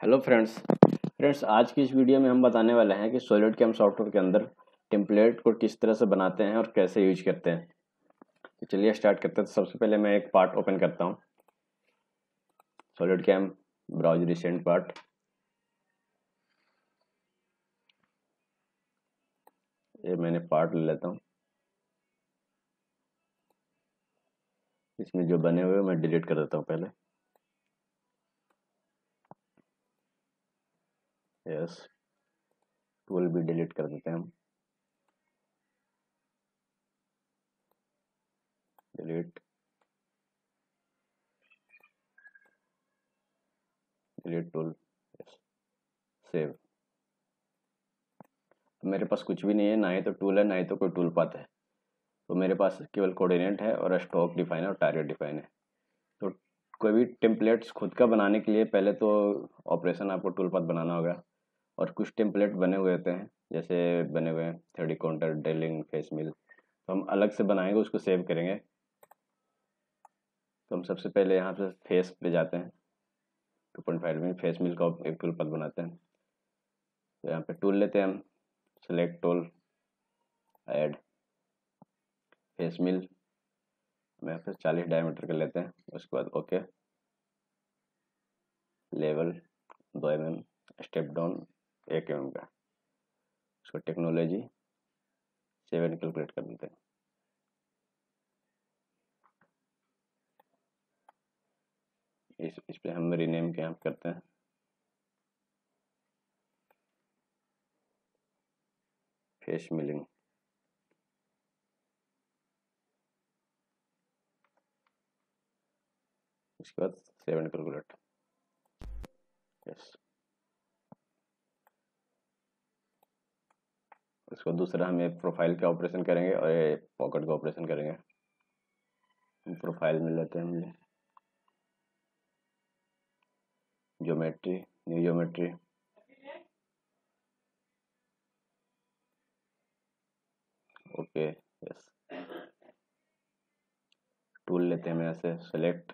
Hello friends friends आज की इस वीडियो में हम बताने वाले हैं कि सॉलिड कैम सॉफ्टवेयर के अंदर टेम्पलेट को किस तरह से बनाते हैं और कैसे यूज़ करते हैं। तो चलिए स्टार्ट करते हैं। तो सबसे पहले मैं एक पार्ट ओपन करता हूँ। Solid cam browse recent part ये मैंने पार्ट ले लेता हूँ। इसमें जो बने हुए मैं डिलीट कर देता हूँ पहले। यस टूल भी डिलीट कर देते हैं हम। Delete delete tool yes save मेरे पास कुछ भी नहीं है, ना ही तो टूल है, ना ही तो कोई टूल पाथ है। तो मेरे पास केवल कोऑर्डिनेट है और स्टॉक डिफाइन है और टारगेट डिफाइन है। तो कोई भी टेम्पलेट्स खुद का बनाने के लिए पहले तो ऑपरेशन आपको टूल पाथ बनाना होगा। और कुछ टेम्पलेट बने हुए होते हैं, जैसे बने हुए हैं थ्री काउंटर, डेलिंग, फेस मिल। तो हम अलग से बनाएँगे, उसको सेव करेंगे। तो हम सबसे पहले यहाँ से फेस पे जाते हैं। टू पॉइंट फाइव में फेस मिल का एक टूल पद बनाते हैं। तो यहाँ पे टूल लेते हैं हम। Select tool add face mill मैं फिर चालीस डायमीटर कर लेते हैं, उसके बाद ओके लेवल दो एम एम स्टेप डाउन एक एम का। उसको टेक्नोलॉजी सेवन कैलकुलेट कर देते हैं। इस इस पर हम रीनेम के यहाँ करते हैं? फेस मिलिंग इसके बाद सेवन कैलकुलेट यस उसको दूसरा हम ये प्रोफ़ाइल का ऑपरेशन करेंगे और ये पॉकेट का ऑपरेशन करेंगे। प्रोफ़ाइल में लेते हैं मुझे geometry new geometry okay yes tool लेते हैं ऐसे select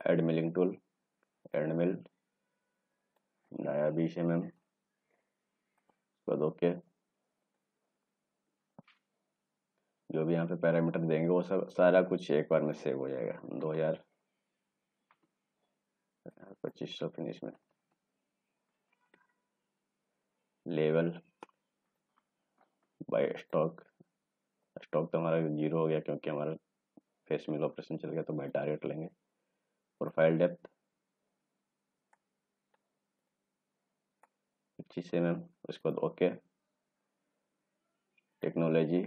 add milling tool add mill नया बीस एम एम बाद ओके जो भी यहाँ पे पैरामीटर देंगे, वो सब सारा कुछ एक बार में सेव हो जाएगा। दो हज़ार पच्चीस सौ फिनिश में। लेवल बाय स्टॉक स्टॉक तो हमारा ज़ीरो हो गया क्योंकि हमारा फेस मिल ऑपरेशन चल गया तो बाय टारगेट लेंगे। प्रोफ़ाइल डेप्थ पच्चीस एम एम उसके बाद ओके। टेक्नोलॉजी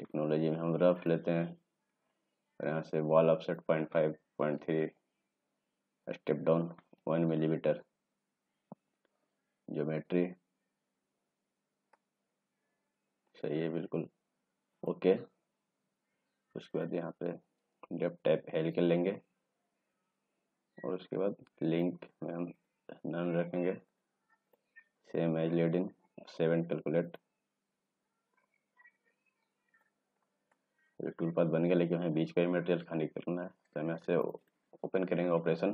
टेक्नोलॉजी में हम रफ लेते हैं। और यहाँ से wall offset point five point three step down one millimetre geometry सही है, बिल्कुल। ओके। उसके बाद यहाँ पे डेप टाइप हेल कर लेंगे। और उसके बाद लिंक में हम नन रखेंगे। Same edge lead in seven calculate tool path बन गया, लेकिन हमें बीच का ही मटेरियल खाली करना है। तो हम ऐसे ओपन करेंगे ऑपरेशन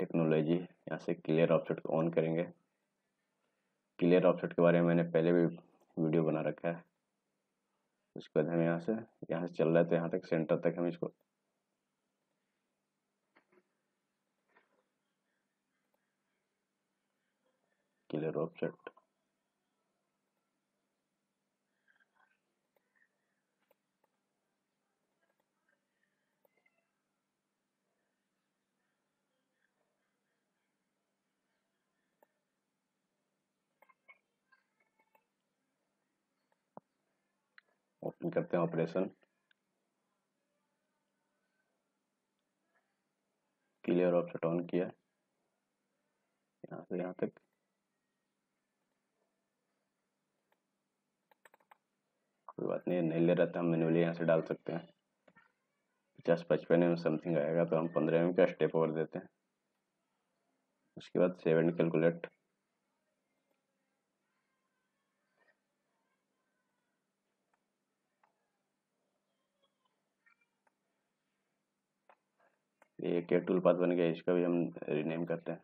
टेक्नोलॉजी यहाँ से क्लियर ऑफसेट को ऑन करेंगे। क्लियर ऑफसेट के बारे में मैंने पहले भी वीडियो बना रखा है। उसके बाद हम यहाँ से यहाँ से चल रहा है तो यहाँ तक सेंटर तक हम इसको killer object ओपन करते हैं ऑपरेशन। क्लियर ऑप्शन ऑन किया। यहाँ से यहाँ तक। कोई बात नहीं नहीं ले रहा था हम मैनुअली यहाँ से डाल सकते हैं। पचास, पचपन एम समथिंग आएगा तो हम पंद्रह एम का स्टेप ओवर देते हैं। उसके बाद सेवन कैलकुलेट ये क्या टूल पाथ बन गया, इसका भी हम रीनेम करते हैं।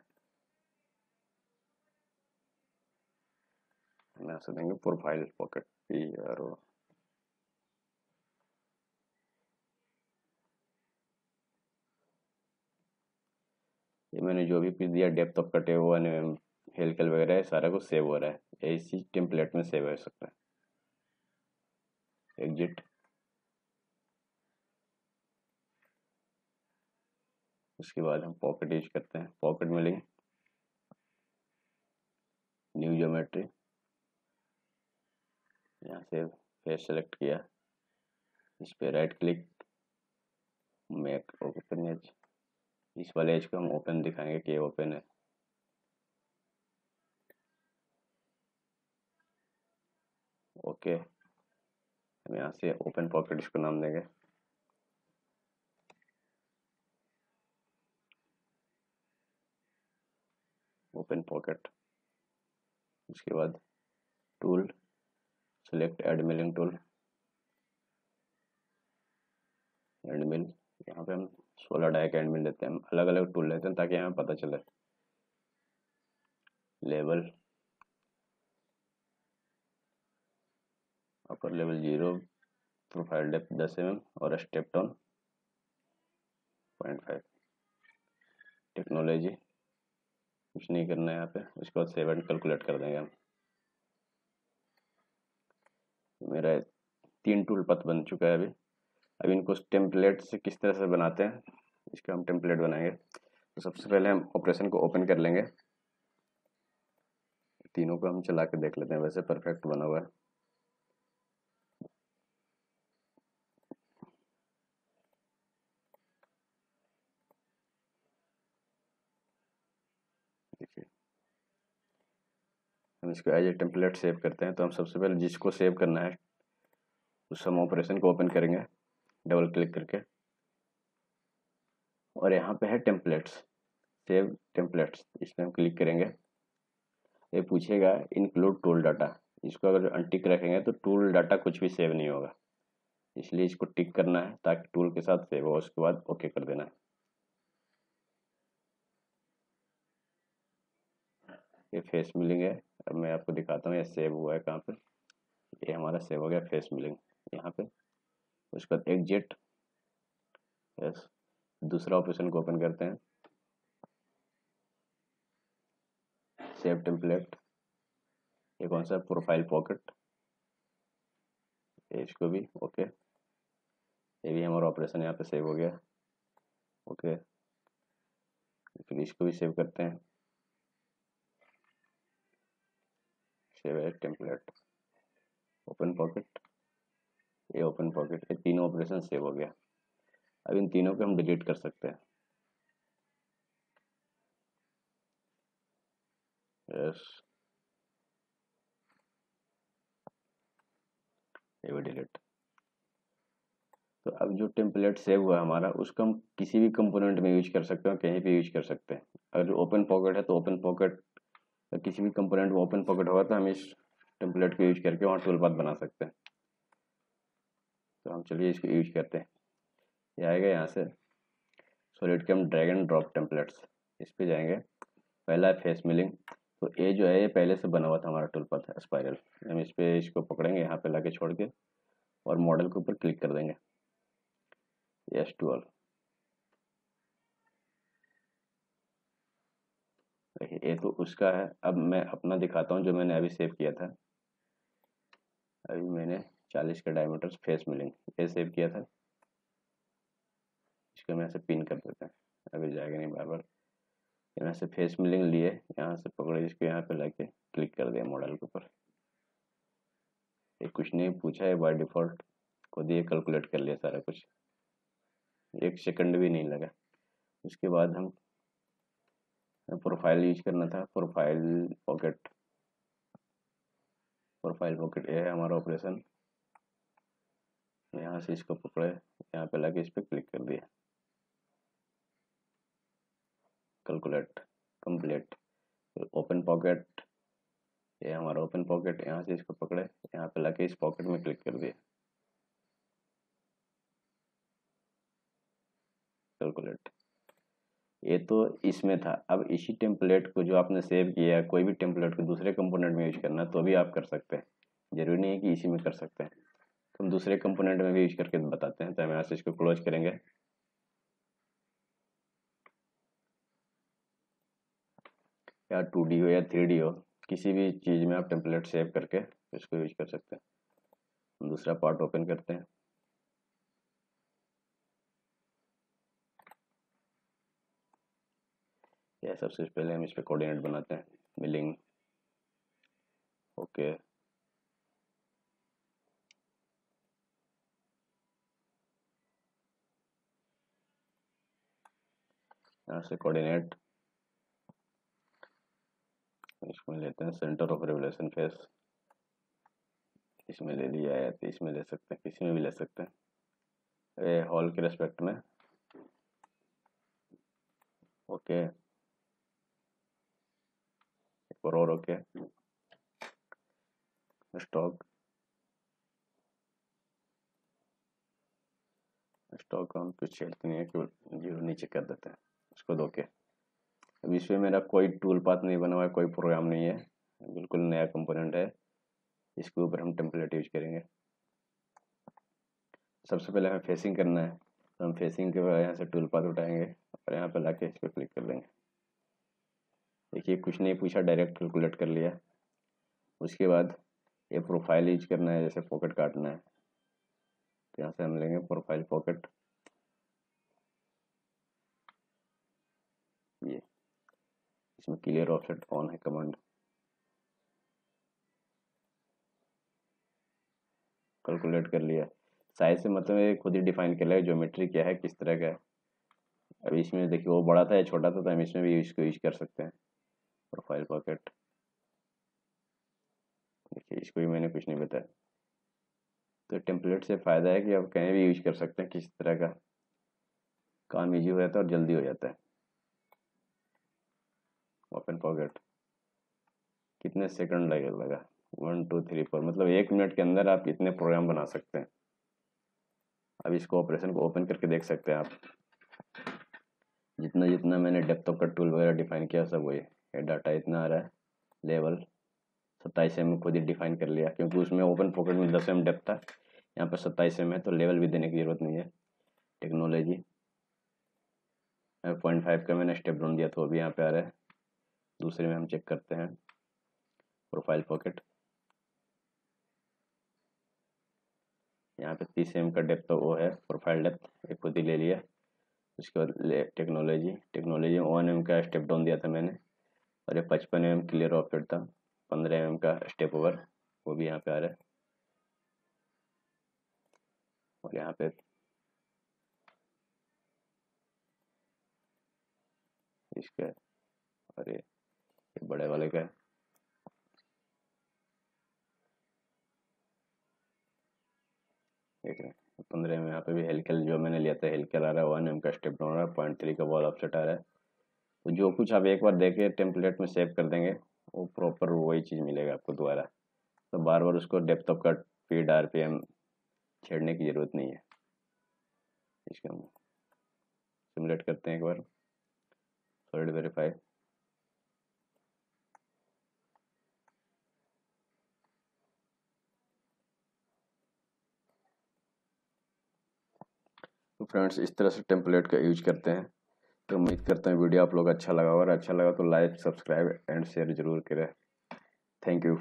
ऐसा देंगे profile pocket P R O मैंने जो भी पिक दिया डेप्थ ऑफ़ कटे हुआ हेलकल वगैरह सारा कुछ सेव हो रहा है। इसी टेम्पलेट में सेव हो सकता है। एग्जिट उसके बाद हम पॉकेट यूज़ करते हैं। पॉकेट में लेंगे न्यू ज्योमेट्री यहाँ से फेस सेलेक्ट किया। इस पर राइट क्लिक मेक एज इस वाले एज को हम ओपन दिखाएँगे कि ओपन है। ओके हम यहाँ से ओपन पॉकेट इसको नाम देंगे। ओपन पॉकेट उसके बाद tool select add milling tool add mill यहाँ पे हम सोलह डाई एड लेते हैं अलग अलग टूल लेते हैं ताकि हमें पता चले। Level upper level zero profile depth दस एम और step down point five technology कुछ नहीं करना है यहाँ पे, उसके बाद सेवन कैलकुलेट कर देंगे हम। मेरा तीन टूल पथ बन चुका है अभी। अब इनको टेम्पलेट से किस तरह से बनाते हैं, इसका हम टेम्पलेट बनाएँगे। तो सबसे पहले हम ऑपरेशन को ओपन कर लेंगे। तीनों को हम चला के देख लेते हैं, वैसे परफेक्ट बना हुआ है। हम इसको एज ए टेम्पलेट सेव करते हैं तो हम सबसे पहले जिसको सेव करना है, उस हम ऑपरेशन को ओपन करेंगे। डबल क्लिक करके। और यहाँ पे है टेम्पलेट्स सेव टेम्पलेट्स इसमें हम क्लिक करेंगे। ये पूछेगा इंक्लूड टूल डाटा इसको अगर अनटिक रखेंगे तो टूल डाटा कुछ भी सेव नहीं होगा। इसलिए इसको टिक करना है ताकि टूल के साथ सेव हो, उसके बाद ओके कर देना है। ये फेस मिलिंग है। अब मैं आपको दिखाता हूँ, ये सेव हुआ है कहाँ पे? ये हमारा सेव हो गया फेस मिलिंग यहाँ पे। उसके बाद एग्जिट यस दूसरा ऑप्शन को ओपन करते हैं. सेव टेम्पलेट ये कौन सा? प्रोफ़ाइल पॉकेट इसको भी ओके ये भी हमारा ऑपरेशन यहाँ पे सेव हो गया. ओके फिर इसको भी सेव करते हैं. सेव टेम्पलेट ओपन पॉकेट ये ओपन पॉकेट ये तीनों ऑपरेशन सेव हो गया। अब इन तीनों को हम डिलीट कर सकते हैं। यस ये भी डिलीट तो अब जो टेम्पलेट सेव हुआ हमारा, उसको हम किसी भी कंपोनेंट में यूज़ कर सकते हैं कहीं भी यूज़ कर सकते हैं। अगर ओपन पॉकेट है तो ओपन पॉकेट किसी भी कंपोनेंट में ओपन पॉकेट होगा तो हम इस टेम्पलेट को यूज़ करके वहाँ टूल पाथ बना सकते हैं। तो हम चलिए इसको यूज़ करते हैं। ये आएगा यहाँ से। सॉलिड के हम ड्रैग एंड ड्रॉप टेम्पलेट्स इस पर जाएँगे। पहला है फेस मिलिंग तो ये जो है, ये पहले से बना हुआ था हमारा टूल पाथ स्पायरल हम इस पर इसको पकड़ेंगे यहाँ पे लाके छोड़ के और मॉडल के ऊपर क्लिक कर देंगे। यस टू ऑल देखिए, ये तो उसका है। अब मैं अपना दिखाता हूँ जो मैंने अभी सेव किया था। अभी मैंने चालीस का डायमीटर फेस मिलिंग। ये सेव किया था। इसको मैं ऐसे पिन कर देते हैं। अभी जाएगा नहीं बार बार यहाँ से फेस मिलिंग लिए। यहाँ से पकड़े इसको यहाँ पे लाके क्लिक कर दिया मॉडल के ऊपर। ये कुछ नहीं पूछा है बाय डिफ़ॉल्ट खुद ही कैलकुलेट कर लिया सारा कुछ। एक सेकंड भी नहीं लगा। उसके बाद हम प्रोफ़ाइल यूज़ करना था। प्रोफ़ाइल पॉकेट प्रोफ़ाइल पॉकेट ये है हमारा ऑपरेशन यहाँ से इसको पकड़े, यहाँ पे लगे इस पर क्लिक कर दिया। कैलकुलेट कंप्लीट ओपन पॉकेट ये हमारा ओपन पॉकेट यहाँ से इसको पकड़े, यहाँ पे लगे इस पॉकेट में क्लिक कर दिया। कैलकुलेट ये तो इसमें था। अब इसी टेम्पलेट को जो आपने सेव किया है, कोई भी टेम्पलेट को दूसरे कंपोनेंट में यूज़ करना तो भी आप कर सकते हैं। ज़रूरी नहीं है कि इसी में कर सकते हैं। तो हम दूसरे कंपोनेंट में भी यूज़ करके बताते हैं तो हम यहाँ से इसको क्लोज करेंगे। या टू डी हो या थ्री डी हो, किसी भी चीज़ में आप टेम्पलेट सेव करके इसको यूज़ कर सकते हैं। हम दूसरा पार्ट ओपन करते हैं। या सबसे पहले हम इस पर कोऑर्डिनेट बनाते हैं मिलिंग ओके यहाँ से कोऑर्डिनेट इसमें लेते हैं सेंटर ऑफ़ रेवलेशन फेस इसमें ले लिया है तो इसमें ले सकते हैं, किसी में भी ले सकते हैं। ये हॉल के रेस्पेक्ट में। ओके एक और ओके स्टॉक स्टॉक हम कुछ छेड़ते नहीं है, केवल ज़ीरो नीचे कर देते हैं। उसको दो के अब इसमें मेरा कोई टूल पाथ नहीं बना हुआ है कोई प्रोग्राम नहीं है। बिल्कुल नया कंपोनेंट है। इसके ऊपर हम टेम्पलेट यूज़ करेंगे। सबसे पहले हमें फेसिंग करना है। तो हम फेसिंग के बाद यहाँ से टूल पाथ उठाएँगे और यहाँ पे लाके इस पर क्लिक कर देंगे देखिए, कुछ नहीं पूछा डायरेक्ट कैलकुलेट कर लिया। उसके बाद ये प्रोफ़ाइल यूज़ करना है, जैसे पॉकेट काटना है। तो यहाँ से हम लेंगे प्रोफ़ाइल पॉकेट ये इसमें क्लियर ऑफसेट ऑन है कमांड कैलकुलेट कर लिया। साइज़ से मतलब ये खुद ही डिफाइन कर लिया ज्योमेट्री क्या है, किस तरह का है। अभी इसमें देखिए, वो बड़ा था या छोटा था तो हम इसमें भी इसको यूज़ कर सकते हैं। प्रोफ़ाइल पॉकेट देखिए, इसको भी मैंने कुछ नहीं बताया। तो टेम्पलेट से फ़ायदा है कि आप कहीं भी यूज़ कर सकते हैं किस तरह का। काम ईजी हो जाता है और जल्दी हो जाता है। ओपन पॉकेट कितने सेकंड लगे, लगा? वन टू थ्री फोर मतलब एक मिनट के अंदर आप इतने प्रोग्राम बना सकते हैं? अब इसको ऑपरेशन को ओपन करके देख सकते हैं आप। जितना जितना मैंने डेप्थ ऑफ़ का टूल वगैरह डिफाइन किया, सब वही ये डाटा इतना आ रहा है लेवल सत्ताईस एम खुद ही डिफाइन कर लिया। क्योंकि उसमें ओपन पॉकेट में दस एम डेप्थ था, यहाँ पर सत्ताईस एम है तो लेवल भी देने की ज़रूरत नहीं है। टेक्नोलॉजी पॉइंट फाइव का मैंने स्टेप डाउन दिया तो वो भी यहाँ पे आ रहा है। दूसरे में हम चेक करते हैं प्रोफ़ाइल पॉकेट यहाँ पे तीस एम का डेप्थ वो है प्रोफ़ाइल डेप्थ एक खुद ही ले लिया। उसके बाद टेक्नोलॉजी टेक्नोलॉजी में वन एम का स्टेप डाउन दिया था मैंने। और ये पचपन एम क्लियर ऑफसेट था, पंद्रह एम का स्टेप ओवर वो भी यहाँ पे आ रहा है। और यहाँ पे इसका, और ये बड़े वाले का। देख रहे हैं पंद्रह में यहाँ पे भी हेल्कल जो मैंने लिया था हेल्कल आ रहा है वन एम का स्टेप डाउन आ रहा है पॉइंट थ्री का बॉल ऑफसेट आ रहा है। तो जो कुछ आप एक बार देखे टेम्पलेट में सेव कर देंगे, वो प्रॉपर वही चीज़ मिलेगा आपको दोबारा। तो बार बार उसको depth of cut feed R P M छेड़ने की ज़रूरत नहीं है। इसका सिमुलेट करते हैं एक बार। सॉलिड वेरीफाई तो फ्रेंड्स, इस तरह से टेम्पलेट का यूज़ करते हैं। तो उम्मीद करते हैं वीडियो आप लोग अच्छा लगा और अच्छा लगा तो लाइक सब्सक्राइब एंड शेयर ज़रूर करें। Thank you